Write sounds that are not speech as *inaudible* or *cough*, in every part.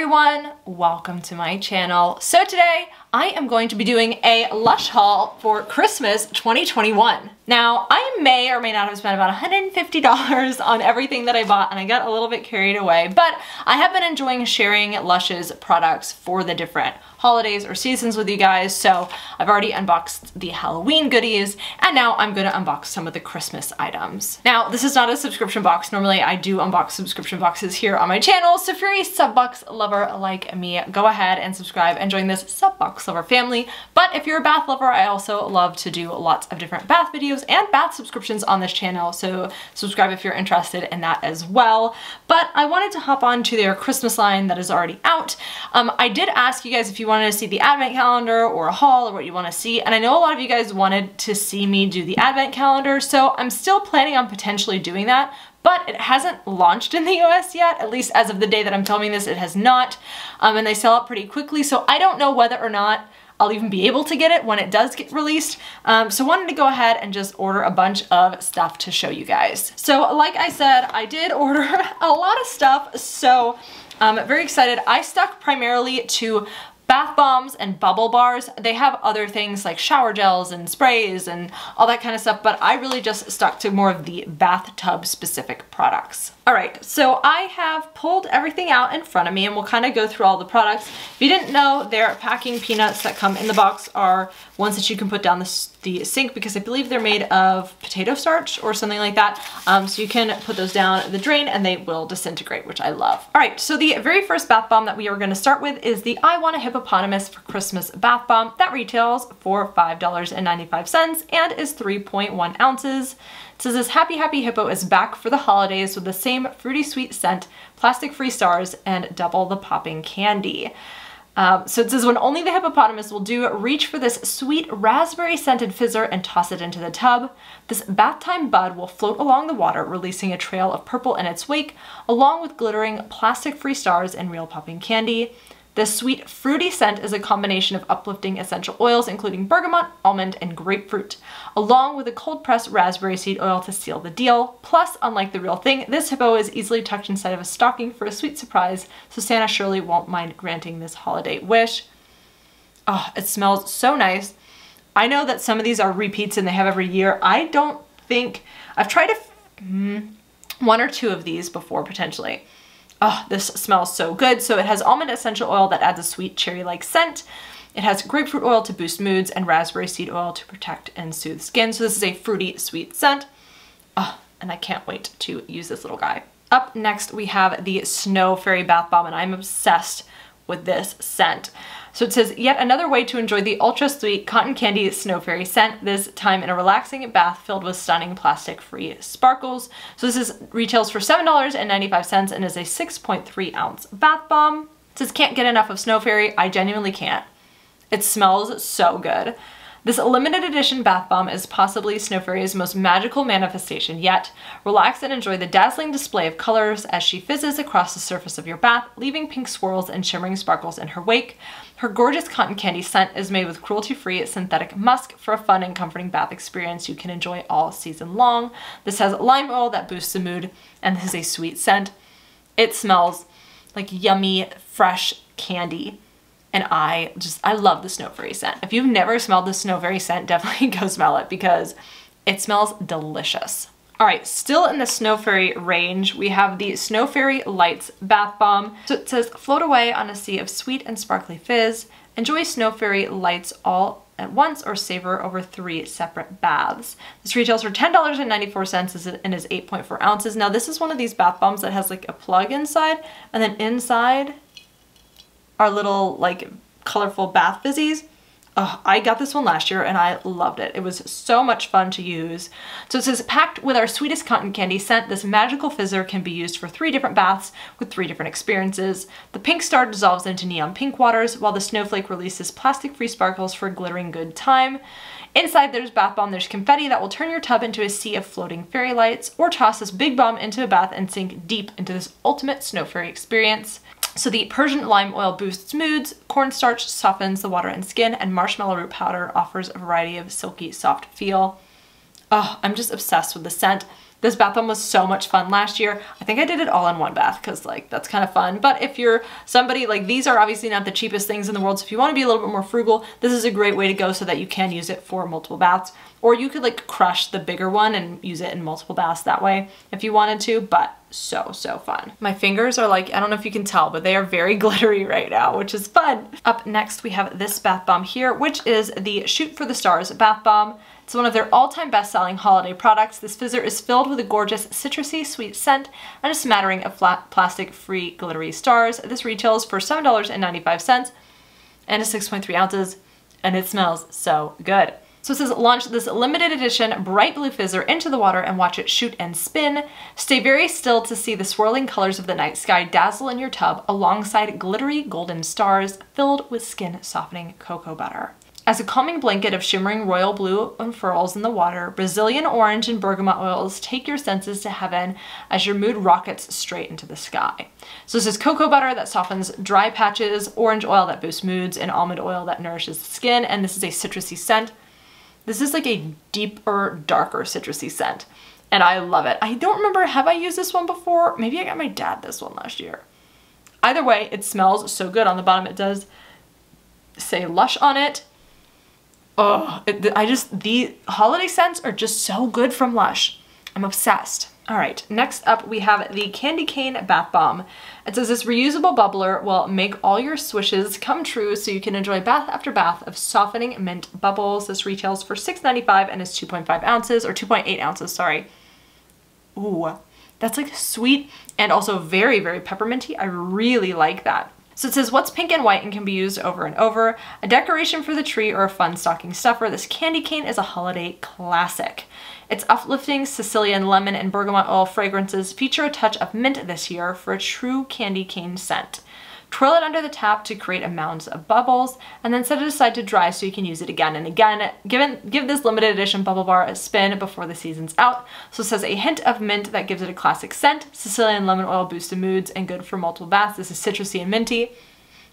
everyone, welcome to my channel. So today I am going to be doing a Lush haul for Christmas 2021. Now, I may or may not have spent about $150 *laughs* on everything that I bought and I got a little bit carried away, but I have been enjoying sharing Lush's products for the different holidays or seasons with you guys. So I've already unboxed the Halloween goodies and now I'm gonna unbox some of the Christmas items. Now, this is not a subscription box. Normally I do unbox subscription boxes here on my channel. So if you're a sub box lover like me, go ahead and subscribe and join this sub box lover family. But if you're a bath lover, I also love to do lots of different bath videos and bath subscriptions on this channel. So subscribe if you're interested in that as well. But I wanted to hop on to their Christmas line that is already out. Um, I did ask you guys if you wanted to see the advent calendar or a haul or what you want to see. And I know a lot of you guys wanted to see me do the advent calendar. So I'm still planning on potentially doing that but it hasn't launched in the US yet, at least as of the day that I'm filming this, it has not, um, and they sell out pretty quickly, so I don't know whether or not I'll even be able to get it when it does get released. Um, so I wanted to go ahead and just order a bunch of stuff to show you guys. So like I said, I did *laughs* order a lot of stuff, so I'm very excited. I stuck primarily to bath bombs and bubble bars. They have other things like shower gels and sprays and all that kind of stuff, but I really just stuck to more of the bathtub specific products. All right, so I have pulled everything out in front of me and we'll kind of go through all the products. If you didn't know, their packing peanuts that come in the box are ones that you can put down the, the sink because I believe they're made of potato starch or something like that. Um, so you can put those down the drain and they will disintegrate, which I love. All right, so the very first bath bomb that we are gonna start with is the I Want a Hippopotamus for Christmas bath bomb that retails for $5.95 and is 3.1 ounces. It says this Happy Happy Hippo is back for the holidays with the same fruity sweet scent, plastic-free stars, and double the popping candy. Um, so it says when only the hippopotamus will do, reach for this sweet raspberry scented fizzer and toss it into the tub. This bath time bud will float along the water, releasing a trail of purple in its wake, along with glittering plastic free stars and real popping candy. This sweet, fruity scent is a combination of uplifting essential oils, including bergamot, almond, and grapefruit, along with a cold-pressed raspberry seed oil to seal the deal. Plus, unlike the real thing, this hippo is easily tucked inside of a stocking for a sweet surprise, so Santa surely won't mind granting this holiday wish. Oh, it smells so nice. I know that some of these are repeats and they have every year. I don't think, I've tried a, mm, one or two of these before potentially. Oh, this smells so good. So it has almond essential oil that adds a sweet cherry-like scent. It has grapefruit oil to boost moods and raspberry seed oil to protect and soothe skin. So this is a fruity, sweet scent. Oh, and I can't wait to use this little guy. Up next, we have the Snow Fairy Bath Bomb, and I'm obsessed with this scent. So it says, yet another way to enjoy the ultra sweet cotton candy snow fairy scent, this time in a relaxing bath filled with stunning plastic free sparkles. So this is retails for $7.95 and is a 6.3 ounce bath bomb. It says, can't get enough of snow fairy. I genuinely can't. It smells so good. This limited edition bath bomb is possibly Snow Fairy's most magical manifestation yet. Relax and enjoy the dazzling display of colors as she fizzes across the surface of your bath, leaving pink swirls and shimmering sparkles in her wake. Her gorgeous cotton candy scent is made with cruelty-free synthetic musk for a fun and comforting bath experience you can enjoy all season long. This has lime oil that boosts the mood, and this is a sweet scent. It smells like yummy, fresh candy and I just, I love the Snow Fairy scent. If you've never smelled the Snow Fairy scent, *laughs* definitely go smell it because it smells delicious. All right, still in the Snow Fairy range, we have the Snow Fairy Lights Bath Bomb. So it says, float away on a sea of sweet and sparkly fizz. Enjoy Snow Fairy lights all at once or savor over three separate baths. This retails for $10.94 and is 8.4 ounces. Now this is one of these bath bombs that has like a plug inside and then inside are little like colorful bath fizzies. Oh, I got this one last year and I loved it. It was so much fun to use. So it says, packed with our sweetest cotton candy scent, this magical fizzer can be used for three different baths with three different experiences. The pink star dissolves into neon pink waters, while the snowflake releases plastic-free sparkles for a glittering good time. Inside there's bath bomb, there's confetti that will turn your tub into a sea of floating fairy lights, or toss this big bomb into a bath and sink deep into this ultimate snow fairy experience. So the Persian lime oil boosts moods, cornstarch softens the water and skin, and marshmallow root powder offers a variety of silky soft feel. Oh, I'm just obsessed with the scent. This bath bomb was so much fun last year. I think I did it all in one bath because like that's kind of fun. But if you're somebody like these are obviously not the cheapest things in the world. So if you want to be a little bit more frugal, this is a great way to go so that you can use it for multiple baths. Or you could like crush the bigger one and use it in multiple baths that way if you wanted to, but so, so fun. My fingers are like, I don't know if you can tell, but they are very *laughs* glittery right now, which is fun. Up next, we have this bath bomb here, which is the Shoot for the Stars bath bomb. It's one of their all-time best-selling holiday products. This fizzer is filled with a gorgeous citrusy sweet scent and a smattering of flat plastic-free glittery stars. This retails for $7.95 and is 6.3 ounces, and it smells so good. So it says launch this limited edition bright blue fizzer into the water and watch it shoot and spin. Stay very still to see the swirling colors of the night sky dazzle in your tub alongside glittery golden stars filled with skin softening cocoa butter. As a calming blanket of shimmering royal blue unfurls in the water, Brazilian orange and bergamot oils take your senses to heaven as your mood rockets straight into the sky. So this is cocoa butter that softens dry patches, orange oil that boosts moods, and almond oil that nourishes the skin, and this is a citrusy scent. This is like a deeper, darker citrusy scent, and I love it. I don't remember, have I used this one before? Maybe I got my dad this one last year. Either way, it smells so good. On the bottom it does say Lush on it, Oh, I just, the holiday scents are just so good from Lush. I'm obsessed. All right, next up we have the Candy Cane Bath Bomb. It says this reusable bubbler will make all your swishes come true so you can enjoy bath after bath of softening mint bubbles. This retails for $6.95 and is 2.5 ounces, or 2.8 ounces, sorry. Ooh, that's like sweet and also very, very pepperminty. I really like that. So it says, what's pink and white and can be used over and over? A decoration for the tree or a fun stocking stuffer, this candy cane is a holiday classic. Its uplifting Sicilian lemon and bergamot oil fragrances feature a touch of mint this year for a true candy cane scent. Twirl it under the tap to create a mound of bubbles, and then set it aside to dry so you can use it again and again. Given, give this limited edition bubble bar a spin before the season's out. So it says a hint of mint that gives it a classic scent, Sicilian lemon oil boosted moods, and good for multiple baths. This is citrusy and minty,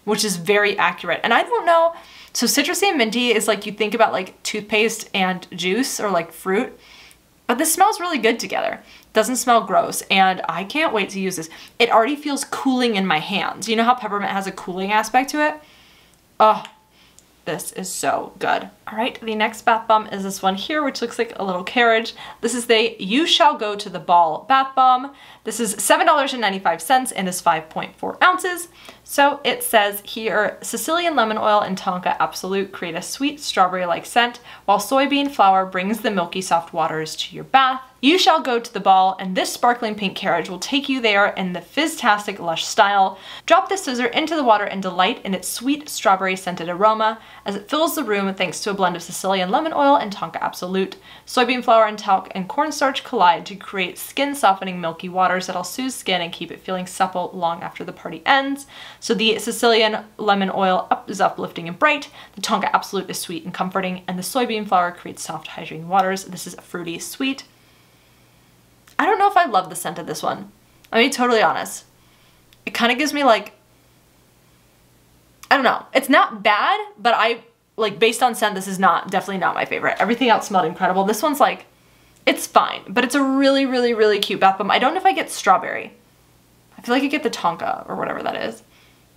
which is very accurate. And I don't know, so citrusy and minty is like you think about like toothpaste and juice or like fruit, but this smells really good together. Doesn't smell gross, and I can't wait to use this. It already feels cooling in my hands. You know how peppermint has a cooling aspect to it? Oh, this is so good. All right, the next bath bomb is this one here, which looks like a little carriage. This is the You Shall Go to the Ball bath bomb. This is $7.95 and is 5.4 ounces. So it says here, Sicilian lemon oil and Tonka Absolute create a sweet strawberry-like scent, while soybean flour brings the milky soft waters to your bath. You shall go to the ball, and this sparkling pink carriage will take you there in the fizztastic lush style. Drop the fizzer into the water and delight in its sweet strawberry scented aroma as it fills the room thanks to a blend of Sicilian lemon oil and Tonka Absolute. Soybean flour and talc and cornstarch collide to create skin softening milky waters that'll soothe skin and keep it feeling supple long after the party ends. So the Sicilian lemon oil up is uplifting and bright, the Tonka Absolute is sweet and comforting, and the soybean flour creates soft hydrating waters. This is fruity sweet. I don't know if I love the scent of this one. I'll be totally honest. It kind of gives me like, I don't know. It's not bad, but I, like based on scent, this is not, definitely not my favorite. Everything else smelled incredible. This one's like, it's fine, but it's a really, really, really cute bath bomb. I don't know if I get strawberry. I feel like I get the Tonka or whatever that is,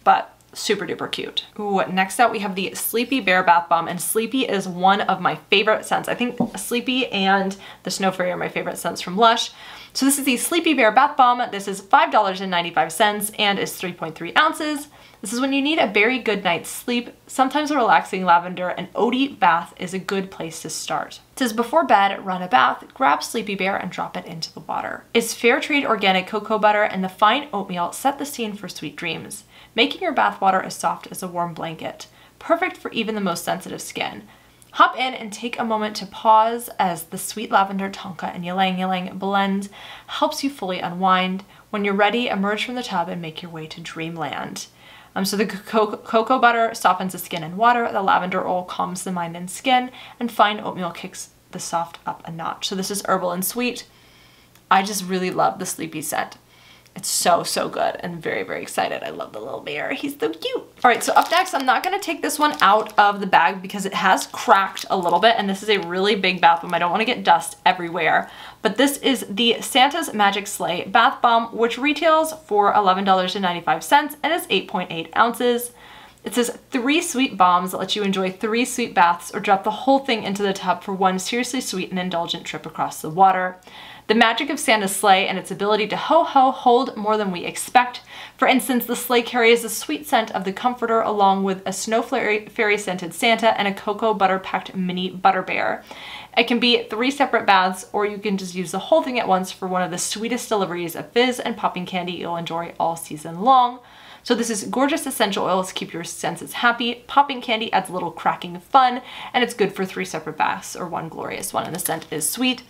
but super duper cute. Ooh, next up we have the Sleepy Bear Bath Bomb and Sleepy is one of my favorite scents. I think Sleepy and the Snow Fairy are my favorite scents from Lush. So this is the Sleepy Bear Bath Bomb. This is $5.95 and is 3.3 ounces. This is when you need a very good night's sleep. Sometimes a relaxing lavender and oaty bath is a good place to start. It says before bed, run a bath, grab Sleepy Bear and drop it into the water. Its fair trade organic cocoa butter and the fine oatmeal set the scene for sweet dreams making your bathwater as soft as a warm blanket. Perfect for even the most sensitive skin. Hop in and take a moment to pause as the sweet lavender tonka and ylang ylang blend helps you fully unwind. When you're ready, emerge from the tub and make your way to dreamland. Um, so the co cocoa butter softens the skin and water, the lavender oil calms the mind and skin, and fine oatmeal kicks the soft up a notch. So this is herbal and sweet. I just really love the sleepy scent It's so, so good and very, very excited. I love the little bear. He's so cute. All right, so up next, I'm not gonna take this one out of the bag because it has cracked a little bit and this is a really big bath bomb. I don't wanna get dust everywhere. But this is the Santa's Magic Sleigh Bath Bomb, which retails for $11.95 and is 8.8 ounces. It says three sweet bombs that let you enjoy three sweet baths or drop the whole thing into the tub for one seriously sweet and indulgent trip across the water. The magic of Santa's sleigh and its ability to ho-ho hold more than we expect. For instance, the sleigh carries the sweet scent of the comforter along with a snow fairy scented Santa and a cocoa butter packed mini butter bear. It can be three separate baths or you can just use the whole thing at once for one of the sweetest deliveries of fizz and popping candy you'll enjoy all season long. So this is gorgeous essential oils to keep your senses happy. Popping candy adds a little cracking fun, and it's good for three separate baths or one glorious one, and the scent is sweet.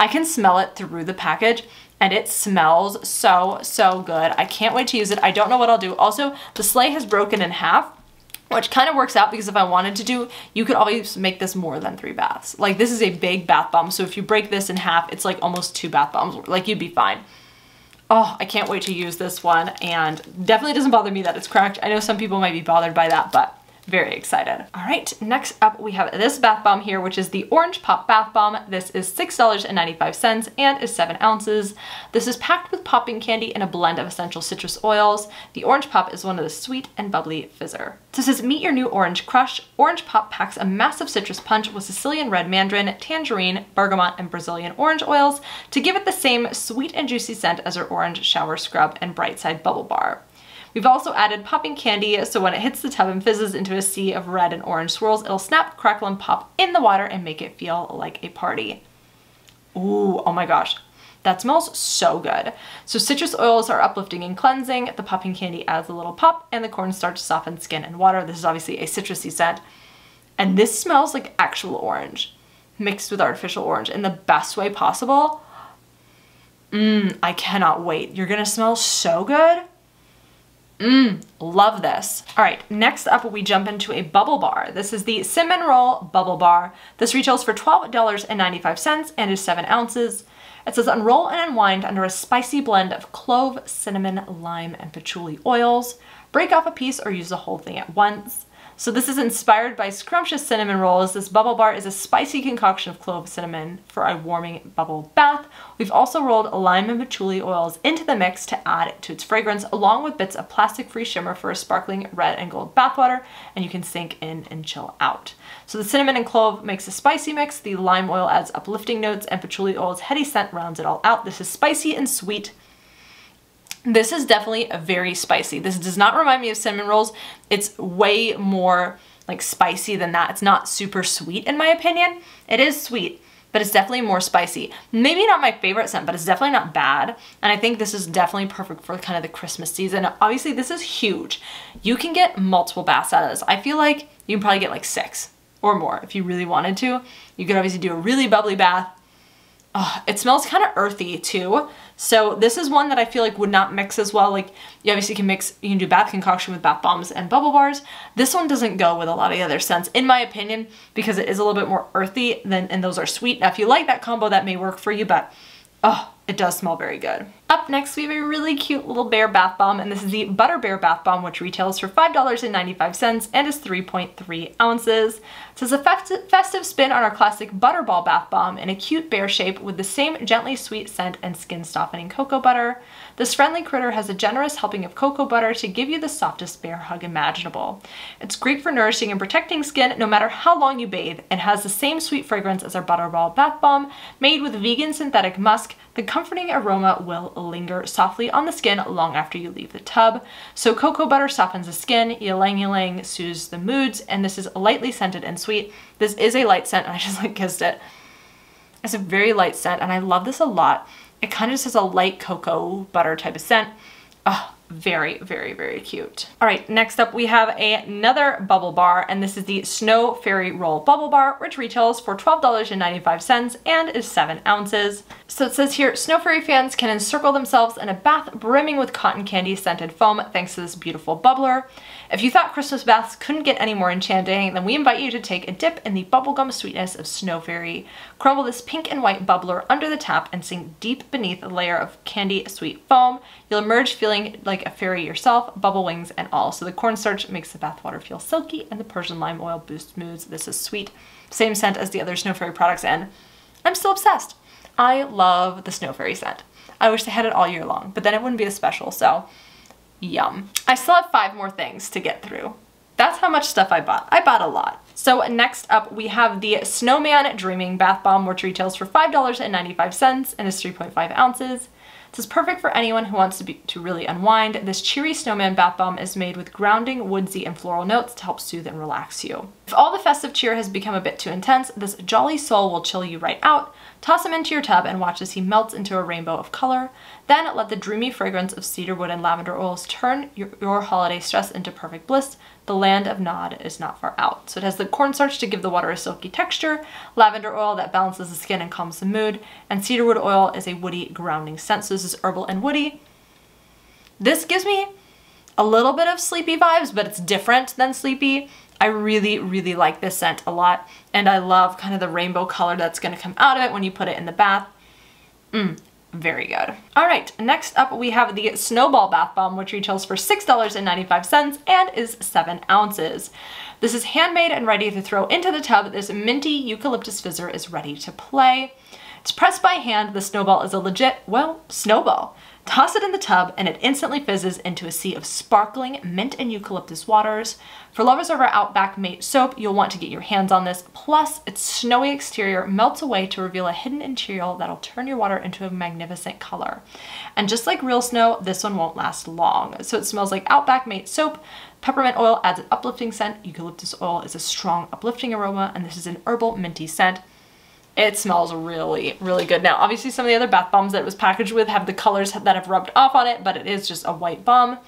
I can smell it through the package and it smells so, so good. I can't wait to use it. I don't know what I'll do. Also, the sleigh has broken in half, which kind of works out because if I wanted to do, you could always make this more than three baths. Like this is a big bath bomb. So if you break this in half, it's like almost two bath bombs. Like you'd be fine. Oh, I can't wait to use this one and definitely doesn't bother me that it's cracked. I know some people might be bothered by that, but very excited. All right, next up we have this bath bomb here, which is the Orange Pop Bath Bomb. This is $6.95 and is seven ounces. This is packed with popping candy and a blend of essential citrus oils. The Orange Pop is one of the sweet and bubbly fizzer. So it says, meet your new Orange Crush. Orange Pop packs a massive citrus punch with Sicilian red mandarin, tangerine, bergamot, and Brazilian orange oils to give it the same sweet and juicy scent as our orange shower scrub and bright side bubble bar. We've also added popping candy, so when it hits the tub and fizzes into a sea of red and orange swirls, it'll snap, crackle, and pop in the water and make it feel like a party. Ooh, oh my gosh. That smells so good. So citrus oils are uplifting and cleansing, the popping candy adds a little pop, and the cornstarch softens skin and water. This is obviously a citrusy scent. And this smells like actual orange mixed with artificial orange in the best way possible. Mmm, I cannot wait. You're gonna smell so good. Mmm, love this. All right, next up we jump into a bubble bar. This is the Cinnamon Roll Bubble Bar. This retails for $12.95 and is seven ounces. It says unroll and unwind under a spicy blend of clove, cinnamon, lime, and patchouli oils. Break off a piece or use the whole thing at once. So this is inspired by scrumptious cinnamon rolls. This bubble bar is a spicy concoction of clove cinnamon for a warming bubble bath. We've also rolled lime and patchouli oils into the mix to add to its fragrance, along with bits of plastic-free shimmer for a sparkling red and gold bathwater, and you can sink in and chill out. So the cinnamon and clove makes a spicy mix, the lime oil adds uplifting notes, and patchouli oil's heady scent rounds it all out. This is spicy and sweet, this is definitely very spicy. This does not remind me of cinnamon rolls. It's way more like spicy than that. It's not super sweet in my opinion. It is sweet, but it's definitely more spicy. Maybe not my favorite scent, but it's definitely not bad. And I think this is definitely perfect for kind of the Christmas season. Obviously this is huge. You can get multiple baths out of this. I feel like you can probably get like six or more if you really wanted to. You could obviously do a really bubbly bath. Oh, it smells kind of earthy too. So this is one that I feel like would not mix as well. Like you obviously can mix, you can do bath concoction with bath bombs and bubble bars. This one doesn't go with a lot of the other scents in my opinion because it is a little bit more earthy than, and those are sweet. Now if you like that combo that may work for you, but oh, it does smell very good. Up next, we have a really cute little bear bath bomb, and this is the Butter Bear Bath Bomb, which retails for $5.95 and is 3.3 ounces. It says a festive spin on our classic Butterball Bath Bomb in a cute bear shape with the same gently sweet scent and skin softening cocoa butter. This friendly critter has a generous helping of cocoa butter to give you the softest bear hug imaginable. It's great for nourishing and protecting skin no matter how long you bathe and has the same sweet fragrance as our Butterball Bath Bomb, made with vegan synthetic musk. The comforting aroma will linger softly on the skin long after you leave the tub. So cocoa butter softens the skin, ylang ylang soothes the moods, and this is lightly scented and sweet. This is a light scent and I just like kissed it. It's a very light scent and I love this a lot. It kind of just has a light cocoa butter type of scent. Oh, very, very, very cute. All right, next up we have another bubble bar, and this is the Snow Fairy Roll Bubble Bar, which retails for $12.95 and is seven ounces. So it says here, Snow Fairy fans can encircle themselves in a bath brimming with cotton candy scented foam thanks to this beautiful bubbler. If you thought Christmas baths couldn't get any more enchanting, then we invite you to take a dip in the bubblegum sweetness of Snow Fairy. Crumble this pink and white bubbler under the tap and sink deep beneath a layer of candy sweet foam. You'll emerge feeling like a fairy yourself, bubble wings and all. So the cornstarch makes the bathwater feel silky and the Persian lime oil boosts moods. This is sweet. Same scent as the other Snow Fairy products and I'm still obsessed. I love the Snow Fairy scent. I wish they had it all year long, but then it wouldn't be as special, so Yum. I still have five more things to get through. That's how much stuff I bought. I bought a lot. So next up we have the Snowman Dreaming Bath Bomb which retails for $5.95 and is 3.5 ounces. This is perfect for anyone who wants to, be, to really unwind. This cheery snowman bath bomb is made with grounding, woodsy, and floral notes to help soothe and relax you. If all the festive cheer has become a bit too intense, this jolly soul will chill you right out. Toss him into your tub and watch as he melts into a rainbow of color. Then let the dreamy fragrance of cedarwood and lavender oils turn your, your holiday stress into perfect bliss. The land of Nod is not far out. So it has the cornstarch to give the water a silky texture, lavender oil that balances the skin and calms the mood, and cedarwood oil is a woody grounding scent. So this is herbal and woody. This gives me a little bit of sleepy vibes, but it's different than sleepy. I really, really like this scent a lot. And I love kind of the rainbow color that's gonna come out of it when you put it in the bath. Mmm, very good. All right, next up we have the Snowball Bath Bomb, which retails for $6.95 and is seven ounces. This is handmade and ready to throw into the tub. This minty eucalyptus fizzer is ready to play. It's pressed by hand. The snowball is a legit, well, snowball. Toss it in the tub and it instantly fizzes into a sea of sparkling mint and eucalyptus waters. For lovers of our Outback Mate soap, you'll want to get your hands on this. Plus, its snowy exterior melts away to reveal a hidden interior that'll turn your water into a magnificent color. And just like real snow, this one won't last long. So it smells like Outback Mate soap. Peppermint oil adds an uplifting scent. Eucalyptus oil is a strong uplifting aroma, and this is an herbal minty scent. It smells really, really good. Now, obviously some of the other bath bombs that it was packaged with have the colors that have rubbed off on it, but it is just a white bomb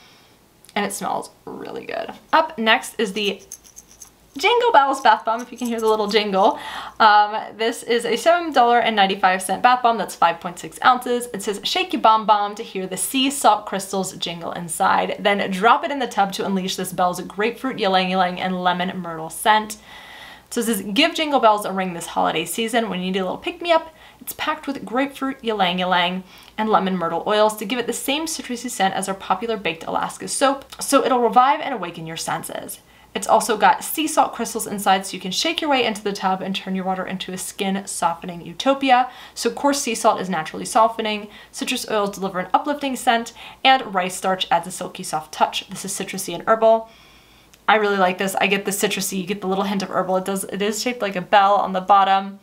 and it smells really good. Up next is the Jingle Bells bath bomb, if you can hear the little jingle. Um, this is a $7.95 bath bomb that's 5.6 ounces. It says shake your bomb bomb to hear the sea salt crystals jingle inside. Then drop it in the tub to unleash this Bell's grapefruit, ylang ylang, and lemon myrtle scent. So it says, give Jingle Bells a ring this holiday season when you need a little pick-me-up. It's packed with grapefruit, ylang ylang, and lemon myrtle oils to give it the same citrusy scent as our popular baked Alaska soap, so it'll revive and awaken your senses. It's also got sea salt crystals inside so you can shake your way into the tub and turn your water into a skin softening utopia. So coarse sea salt is naturally softening, citrus oils deliver an uplifting scent, and rice starch adds a silky soft touch. This is citrusy and herbal. I really like this. I get the citrusy, you get the little hint of herbal. It does. It is shaped like a bell on the bottom.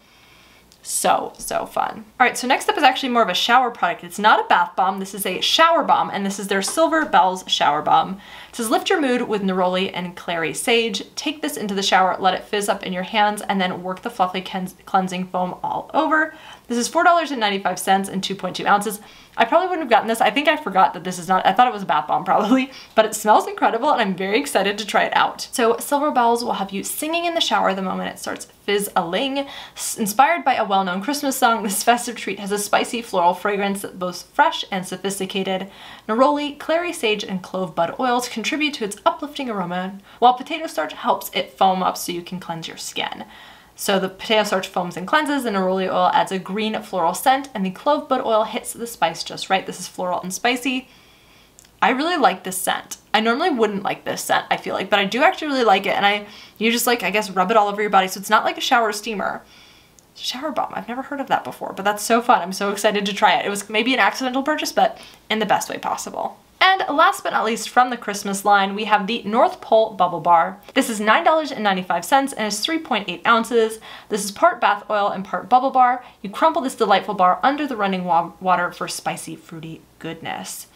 So, so fun. All right, so next up is actually more of a shower product. It's not a bath bomb. This is a shower bomb, and this is their Silver Bells Shower Bomb. It says, lift your mood with neroli and clary sage. Take this into the shower, let it fizz up in your hands, and then work the fluffy cleansing foam all over. This is $4.95 and 2.2 ounces. I probably wouldn't have gotten this. I think I forgot that this is not, I thought it was a bath bomb *laughs* probably, but it smells incredible and I'm very excited to try it out. So Silver Bells will have you singing in the shower the moment it starts fizz-a-ling. Inspired by a well-known Christmas song, this festive treat has a spicy floral fragrance that's both fresh and sophisticated. Neroli, clary sage, and clove bud oils contribute to its uplifting aroma, while potato starch helps it foam up so you can cleanse your skin. So the potato starch foams and cleanses, and neroli oil adds a green floral scent, and the clove bud oil hits the spice just right. This is floral and spicy. I really like this scent. I normally wouldn't like this scent, I feel like, but I do actually really like it, and I you just like, I guess, rub it all over your body, so it's not like a shower steamer. Shower bomb, I've never heard of that before, but that's so fun. I'm so excited to try it. It was maybe an accidental purchase, but in the best way possible. And last but not least from the Christmas line, we have the North Pole Bubble Bar. This is $9.95 and is 3.8 ounces. This is part bath oil and part bubble bar. You crumble this delightful bar under the running wa water for spicy, fruity goodness.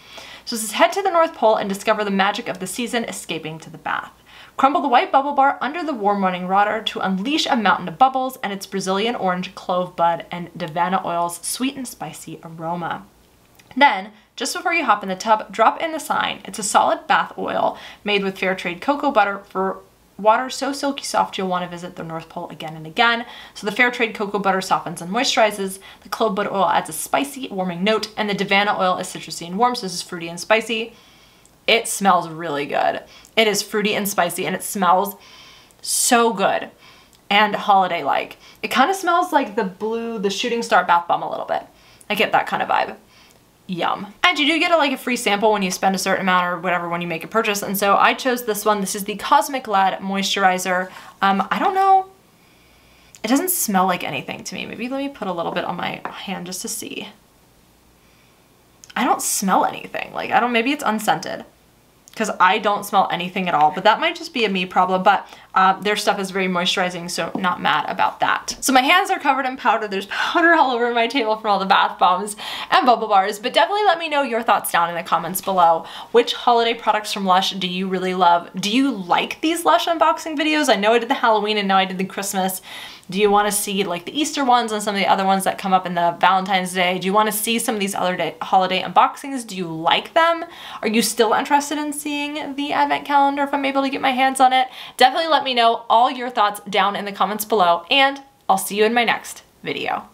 So this is head to the North Pole and discover the magic of the season escaping to the bath. Crumble the white bubble bar under the warm running water to unleash a mountain of bubbles and its Brazilian orange, clove bud, and Davana oil's sweet and spicy aroma. Then, Just before you hop in the tub, drop in the sign. It's a solid bath oil made with fair trade cocoa butter for water so silky soft you'll want to visit the North Pole again and again. So the fair trade cocoa butter softens and moisturizes, the clove bud oil adds a spicy, warming note, and the Davana oil is citrusy and warm, so this is fruity and spicy. It smells really good. It is fruity and spicy and it smells so good and holiday-like. It kind of smells like the blue, the Shooting Star Bath Bomb a little bit. I get that kind of vibe. Yum. And you do get a, like a free sample when you spend a certain amount or whatever when you make a purchase. And so I chose this one. This is the Cosmetic Lad Moisturizer. Um, I don't know. It doesn't smell like anything to me. Maybe let me put a little bit on my hand just to see. I don't smell anything. Like, I don't, maybe it's unscented because I don't smell anything at all, but that might just be a me problem, but uh, their stuff is very moisturizing, so not mad about that. So my hands are covered in powder. There's powder all over my table from all the bath bombs and bubble bars, but definitely let me know your thoughts down in the comments below. Which holiday products from Lush do you really love? Do you like these Lush unboxing videos? I know I did the Halloween and now I did the Christmas. Do you want to see like the Easter ones and some of the other ones that come up in the Valentine's Day? Do you want to see some of these other day, holiday unboxings? Do you like them? Are you still interested in seeing the advent calendar if I'm able to get my hands on it? Definitely let me know all your thoughts down in the comments below and I'll see you in my next video.